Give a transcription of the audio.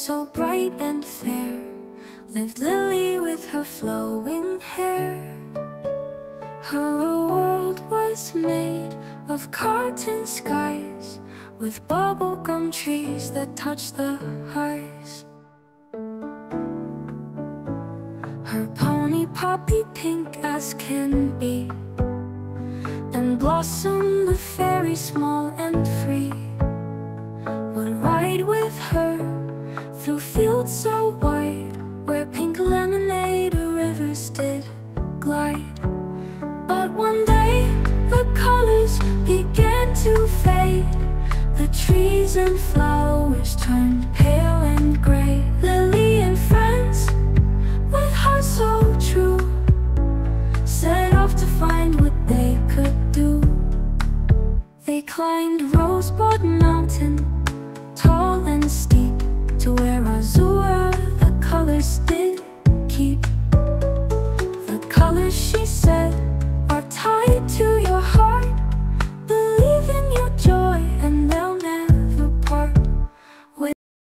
so bright and fair. Lived Lily with her flowing hair. Her world was made of cotton skies With bubblegum trees that touched the highs. Her pony poppy pink as can be And blossom the fairy small and free. Would ride with her and flowers turned pale and gray. Lily and friends, with hearts so true. Set off to find what they could do. They climbed Rosebud Mountain Tall and steep To where Azura the colors did keep.